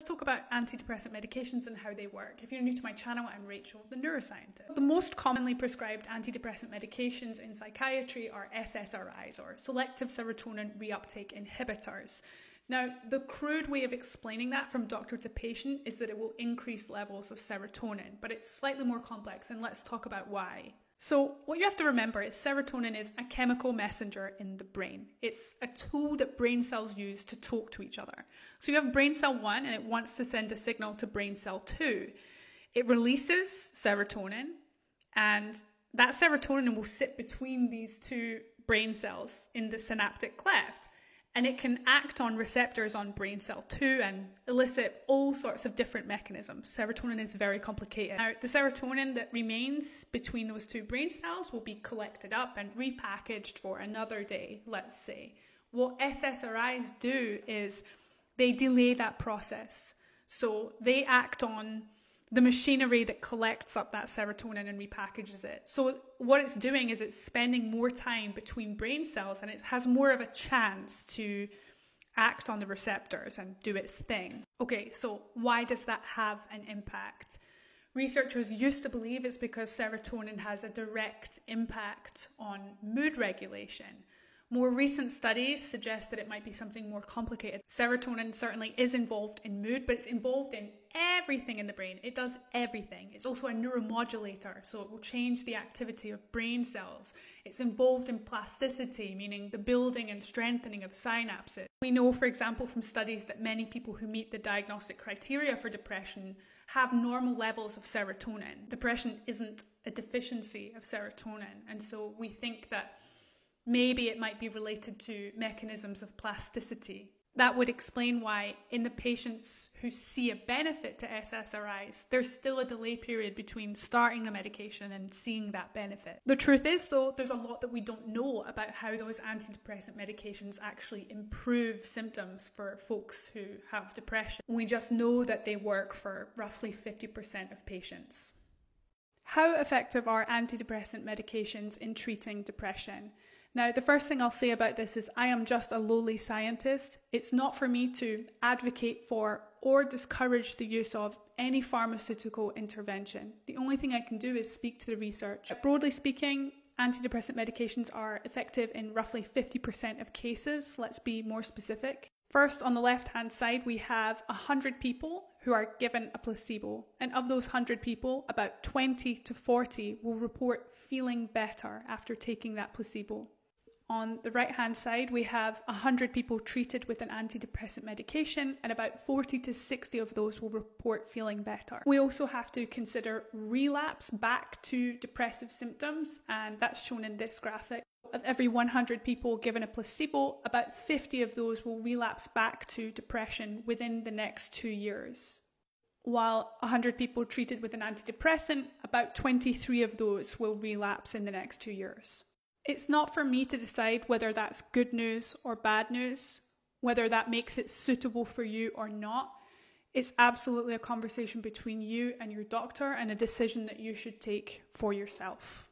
Let's talk about antidepressant medications and how they work. If you're new to my channel, I'm Rachel, the neuroscientist. The most commonly prescribed antidepressant medications in psychiatry are SSRIs, or selective serotonin reuptake inhibitors. Now, the crude way of explaining that from doctor to patient is that it will increase levels of serotonin, but it's slightly more complex, and let's talk about why. So, what you have to remember is serotonin is a chemical messenger in the brain. It's a tool that brain cells use to talk to each other. So, you have brain cell 1 and it wants to send a signal to brain cell 2. It releases serotonin, and that serotonin will sit between these two brain cells in the synaptic cleft and it can act on receptors on brain cell 2 and elicit all sorts of different mechanisms. Serotonin is very complicated. Now, the serotonin that remains between those two brain cells will be collected up and repackaged for another day, let's say. What SSRIs do is they delay that process. So they act on the machinery that collects up that serotonin and repackages it. So what it's doing is it's spending more time between brain cells and it has more of a chance to act on the receptors and do its thing. Okay, so why does that have an impact? Researchers used to believe it's because serotonin has a direct impact on mood regulation. More recent studies suggest that it might be something more complicated. Serotonin certainly is involved in mood, but it's involved in everything in the brain. It does everything. It's also a neuromodulator, so it will change the activity of brain cells. It's involved in plasticity, meaning the building and strengthening of synapses. We know, for example, from studies that many people who meet the diagnostic criteria for depression have normal levels of serotonin. Depression isn't a deficiency of serotonin, and so we think that maybe it might be related to mechanisms of plasticity. That would explain why, in the patients who see a benefit to SSRIs, there's still a delay period between starting a medication and seeing that benefit. The truth is, though, there's a lot that we don't know about how those antidepressant medications actually improve symptoms for folks who have depression. We just know that they work for roughly 50% of patients. How effective are antidepressant medications in treating depression? Now, the first thing I'll say about this is I am just a lowly scientist. It's not for me to advocate for or discourage the use of any pharmaceutical intervention. The only thing I can do is speak to the research. Broadly speaking, antidepressant medications are effective in roughly 50% of cases. Let's be more specific. First, on the left hand side, we have 100 people who are given a placebo. And of those 100 people, about 20 to 40 will report feeling better after taking that placebo. On the right hand side, we have 100 people treated with an antidepressant medication, and about 40 to 60 of those will report feeling better. We also have to consider relapse back to depressive symptoms, and that's shown in this graphic. Of every 100 people given a placebo, about 50 of those will relapse back to depression within the next two years. While 100 people treated with an antidepressant, about 23 of those will relapse in the next two years. It's not for me to decide whether that's good news or bad news, whether that makes it suitable for you or not. It's absolutely a conversation between you and your doctor and a decision that you should take for yourself.